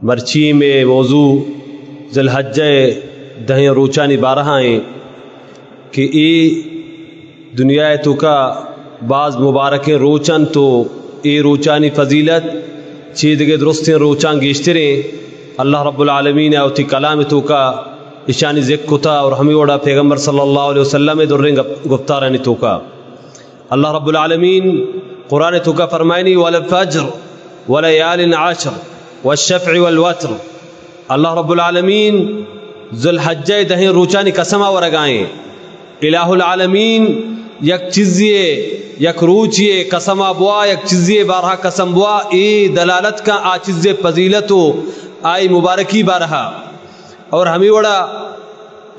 मर्ची में मौजू जलहज दहें रोचानी बारह हैं कि ई दुनिया तो का बाज़ मुबारक रोचन तो ए रोचानी फजीलत चीदगे दुरुस्त रोचान गेश्तरें अल्लाह रब्बुल अवती कलाम तो का इशानी ज़िक्कुता और हमी वड़ा पैगंबर सल्लल्लाहु अलैहि वसल्लम दुर्रें गुफ्तारानी तो का अल्लाह रब्बुल आलमीन कुरान तो का फरमायनी वल फज्र वलयाल आशर वशफ़ वलवत्र अल्लाह रब्बुल आलमीन जुलहज दहें रोचानी कसमा वरगाएँ इलाहुल आलमीन यक चीज़िए यक रूचिए कसमा बुआ यक चीज़िए बारहा कसम बुआ ए दलालत का आ चीज़ फजीलत आई मुबारकी बारहा और हमी वड़ा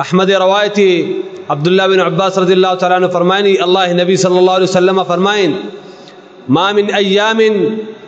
अहमद रवायती अब्दुल्ला बिन अब्बास रज़ी तआला फरमायनी अल्लाह नबी सल्लल्लाहु अलैहि वसल्लम फरमाइन मा मिन अय्यामिन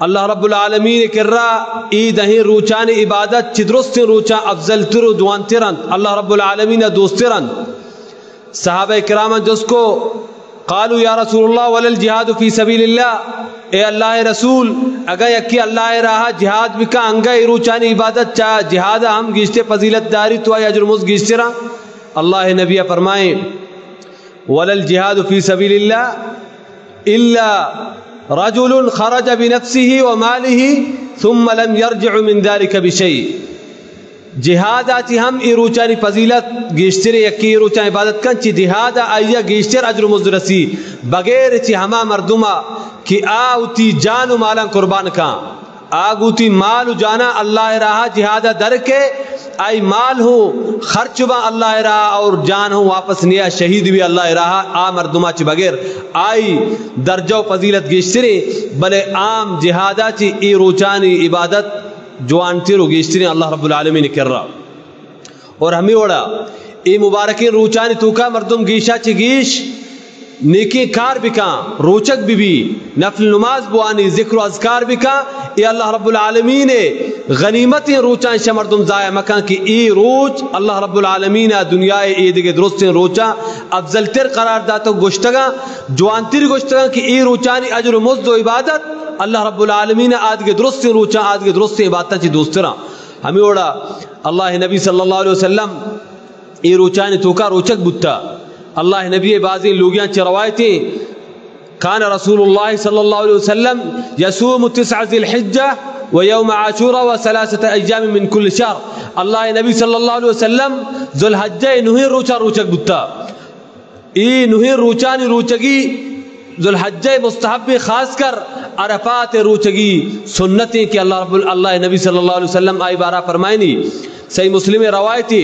अल्लाह रब्बुल आलमीन किर्रा ईद ही रूचान इबादत चिद्रुस्त रूचा अफजल तुरु दुआन तिरन अल्लाह रब्बुल आलमीन दोस्तिरन साहब कराम जिसको कालू या रसूलुल्लाह वलल जिहाद फ़ी सबीलिल्लाह ए अल्लाह रसूल अगर यकी अल्लाह रहा जिहाद बिका अंगा रूचानी इबादत चा जिहाद हम गिश्ते फजीलत दारी तो अजरमुज गिश्तरा अल्लाह नबिया फरमाए वलल जिहाद फ़ी सबीलिल्लाह इल्ला रजुल खरज बिनफ्सिही व मालिही थुम्म लम यरजिउ मिन दालिका बिशई जिहाद आची हम, ई रूचानी फजीलत, गिश्तर यकी रूचा इबादत कन ची जिहाद आइया गिश्तर अजर मुजरसी। बगैर ची हमा मर्दुमा कि आ उती जान माला कुर्बान का। आगुती माल जाना अल्लाह रहा, जिहादा दर के। आई माल हो, खर्च बा अल्लाह रहा, और जान हो वापस निया शहीद भी अल्लाह रहा, आ मर्दुमा ची बगैर। आई दर्जा फजीलत गिश्तरे भले आम जिहादा ची ई रोचानी इबादत। जवान तिरो गिश्तरे अल्लाह रब्बुल ने कर रहा। और हमें वड़ा ई मुबारक रोचानी तूका मर्दुम गीशा ची गीश, नेकी कार भी बिका रोचक बिबी नफल नमाज़ बुआनी, ज़िक्र अजकार भी बिका ये अल्लाह रब्बुल आलमीन गनीमत रोचा शमरदुम जाया मका की ई रोच, अल्लाह रब्बुल आलमीन दुनिया ईद के दुरुस्त रोचा, अफजल तिर करार दातो गोश्तगा जवान तिर गोश्तगा की ई रोचानी अजर मुज्द इबादत अल्लाह रब्बुल आलमीन आद के दुरुस्त रोचा आद के दुरुस्त इबादत ची दोस्तरा हमें ओड़ा अल्लाह नबी सल्लल्लाहु अलैहि वसल्लम ई रोचानी तोका रोचक बुत्ता। अल्लाह नबी बाजी लोगियाँ चरवायतें कान रसूलुल्लाह सल्लल्लाहु अलैहि वसल्लम, यसूम तिसअतिलहिज्जा व यौम आशूरा व सलासत अय्याम मिन कुल शहर अल्लाह नबी सल्लल्लाहु अलैहि वसल्लम, जुलहज्जा नुहे रोचा रोचक बुत्ता। ई नुहे रोचानी रोचगी जुलहज्जा मुस्तहब खास कर अरफात रूचगी सुन्नती कि अल्लाह अल्लाह नबी सल्लल्लाहु अलैहि वसल्लम आई बारा फरमायनी सही मुस्लिम रवायती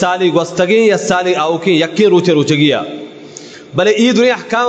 साली गोस्तगी, यस साली आओकी यक्की रूचे रूचगिया। भले ई दुनिया हकाम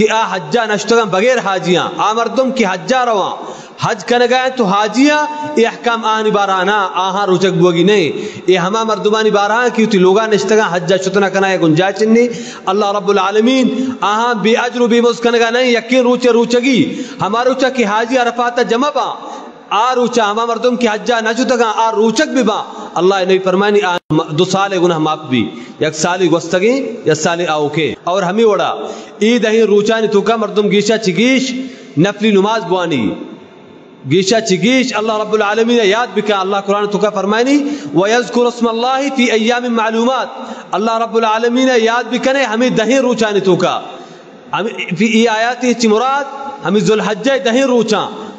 कि आ हज्जा नश्तगम बगैर हाजिया, आ मरदम की हज्जा रवा। हज कन गए तो हाजिया ये अहकाम आन बाराना, आहा रुचक बोगी नहीं। ये हमा मरदुबानी बारहा की उती लोगा नश्तगा हज्जा शुतना कना ये गुंजा नहीं अल्लाह रब्बुल आलमीन, आहा बे अजर बे मुस्कन नहीं, यकीन रुचे रुचगी। हमारा रुचा की हाजिया रफाता जमा की हज्जा न आ रूचक भी बा। अल्लाह ने फरमानी दो साल गुनाह माफ़ भी। एक साली गोस्तगी या साली आओके। और हमी वड़ा, ईद ही रूचानी तुका मर्दुम गीशा चिगीश, नफली नमाज़ बुआनी। गीशा चिगीश, अल्लाह रब्बुल आलमीन ने याद बिका अल्लाह कुरान तुका फरमानी व यज़कुर अस्मल्लाह फ़ी अय्याम मालूमात। अल्लाह रब्बुल आलमीन ने याद बिकने हमें दही रूचानी तुका। हमें ई आयात ची मुराद हमें जुलहज्जा दही रूचा।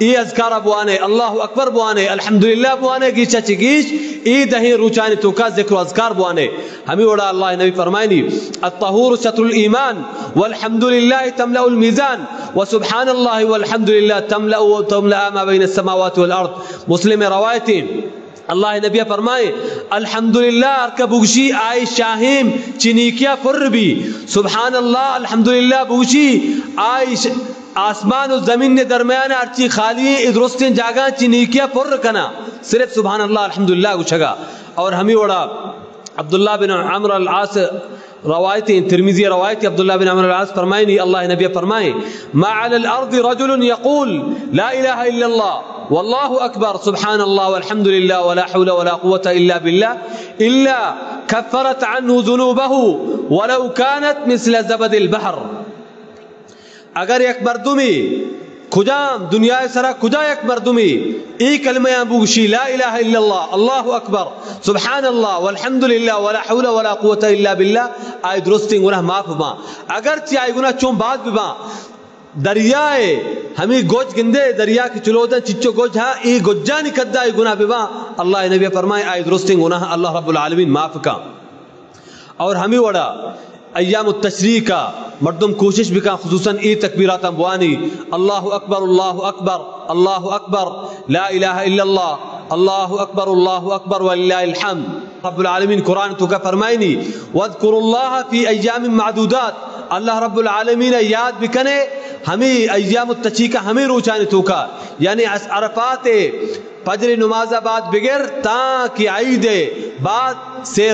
कने ला इलाहा इल्लल्लाह तौहीद कलमा ई अजकार बुआने अल्लाह अकबर बुआने अल्हम्दुलिल्लाह बुआने गीचा चिगीच ई दही रुचानी तुका ज़िक्र अजकार बुआने हमें ओड़ा अल्लाह नबी फरमायनी अत्तहूर शत्रुल ईमान वल्हम्दुलिल्लाह तमलाउल मीजान व सुब्हानल्लाह वल्हम्दुलिल्लाह तमलाउ व तमला मा बैन समावाति वल अर्द मुस्लिम रवायती अल्लाह नबी फरमाए अल्हम्दुलिल्लाह का बुगशी आय शाहिम चिनीकिया फुर भी सुबहान अल्लाह अल्हम्दुलिल्लाह बुगशी आय आसमान और ज़मीन ने दरमियान अर्ची खाली दुरुस्तिन जागा चिनीकिया फुर कना सिर्फ़ सुबहान अल्लाह अल्हम्दुलिल्लाह गुछगा और हमी वड़ा अब्दुल्ला बिन अमर अल आस रवायती तिरमिजी रवायती अब्दुल्ला बिन अमर अल आस फरमाए नहीं अल्लाह नबी फरमाए मा अल अर्द रजुल यकूल ला इलाहा इल्लल्लाह वल्लाहु अकबर सुबहान अल्लाह वल्हम्दुलिल्लाह वला हौला वला कुव्वता इल्ला बिल्लाह इल्ला कफरत अन्हु जुनूबहु वलौ कानत मिस्ल जबदिल बहर अगर एक मर्दुमी खुजाम, दुनिया सरा खुजा एक मर्दुमी ई कलमा बुगशी ला इलाहा इल्लल्लाह, अल्लाहु अकबर सुबहान अल्लाह वल्हम्दुलिल्लाह, वला हौला वला कुव्वता इल्ला बिल्लाह, आय दुरुस्ती गुनाह माफ़ बा अगर ची आय गुनाह चुम बाद बिबा दरियाए, हमी गोज गिंदे, दरिया की चुलोदा चिच्चो गोज हा, ई गोज्जा निकद्दा ई गुनाह बिबा अल्लाह नबी फरमाए, आय दुरुस्ती गुनाह अल्लाह रब्बुल आलमीन माफ़ का। और हमी वड़ा अयाम तशरी का मरदम कोशिश भी का खसूसन ई तकबीरात बुआनी अल्लाह अकबर अल्लाह अकबर अल्लाह अकबर अल्लाह अकबर अल्लाह अकबर हम्द। कुरान तो का फरमाइनी वज़कुरुल्लाह फ़ी अय्याम मादूदात। अल्लाह रब्बुल आलमीन याद बिकने हमें अय्याम तची का हमें रोचाने तो का यानी अरफात फजर नमाजाबाद बिगर, ताकि ईदे बाद से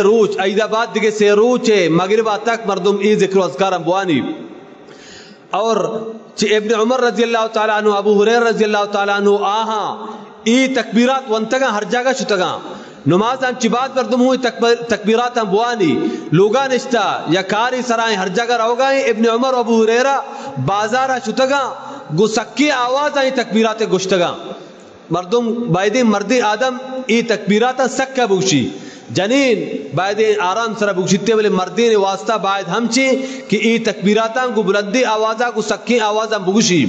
रूच ईदाबाद दिगे से रूच मगरबा तक मरदुम ई ज़िक्र अजकार बुआनी और इब्न उमर रज़ी अल्लाह तआला अन्हु अबू हुरैरा रज़ी अल्लाह तआला अन्हु आहा ई तकबीरात वंतगा हर जगह छुतगा नमाज़ हम चिबाद पर तुम हुई तकबीरात हम बुआनी लोगा निश्ता या कारी सराय हर जगह रहो गए इब्न उमर अबू हुरैरा बाज़ार छुतगा गुसक्की आवाज़ आई तकबीरात गुश्तगा मर्दुम बायदे मर्द आदम ई तकबीरात सक्का बुगशी जनीन बायदे आराम सरा बुगशिते वाले मर्दे ने वास्ता बायद हमचे कि ई तकबीराता को बुलंदी आवाजा को सक्की आवाजा बुगशी।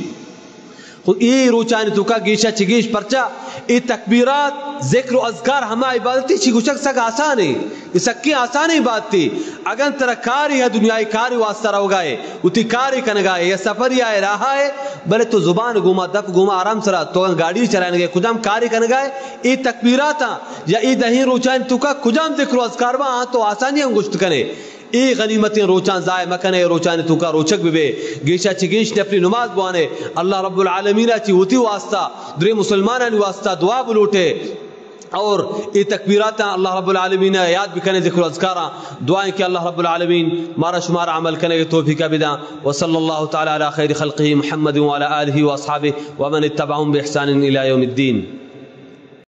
तुका गीशा चिगीश परचा ई तकबीरात ज़िक्र अजकार हमा इबादती ची सक आसान है इसक्की आसान बात थी अगर तेरा कारी है दुनियाई कारी वास्ता रहो गए उती कारी कन गए या सफ़र या रहा है भले तो ज़ुबान घुमा दफ घुमा आराम सरा तो गाड़ी चलाने गए खुदाम कारी कन गए ई तकबीरात या ई दही रोचानी तुका खुदाम ज़िक्र अजकार वा तो आसानी हम गुश्त कने ई गनीमतें रोचान जाए मकने रोचान तुका रोचक बिबे। गेशा चिगेश ने अपनी नमाज़ बुआने। अल्लाह रब्बुल आलमीन ची होती वास्ता। दुरे मुसलमान वास्ता दुआ बुलूटे और ये तकबीरात अल्लाह रब्बुल आलमीन याद भी करें ज़िक्र अजकारा। दुआएँ कि अल्लाह रब्बुल आलमीन मारा शुमारा अमल करने के तौफीक बिदा व सल्लल्लाहु तआला अला खैर खल्क़िही मुहम्मद व अला आलिहि व अस्हाबिहि व मन इत्तबअहुम बिइहसान इला यौमिद्दीन।